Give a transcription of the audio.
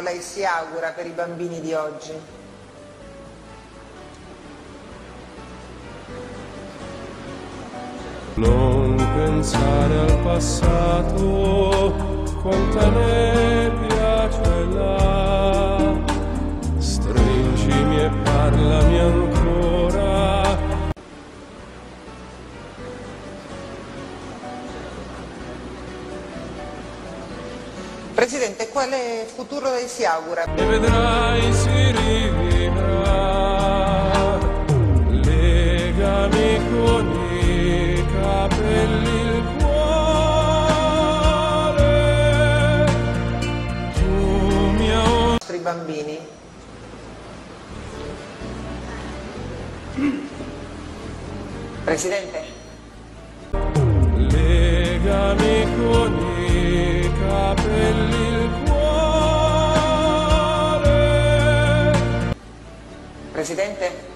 lei si augura per i bambini di oggi? Non pensare al passato, quanta ne piace là. Stringimi e parlami ancora. Presidente, quale futuro lei si augura? E vedrai si rivivrà. Legami con i capelli il cuore. Tu mia I nostri bambini? Presidente? Presidente?